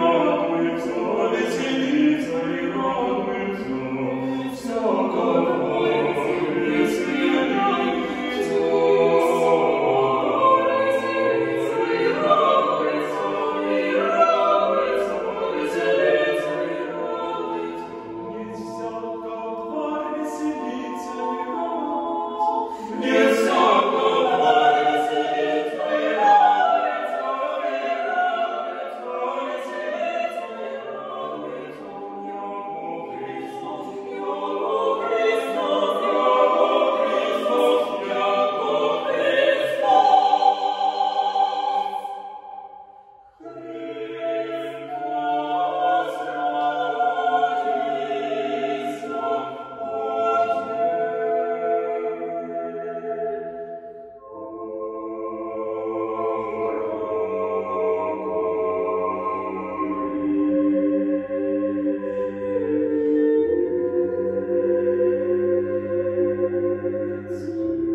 Lord. friends.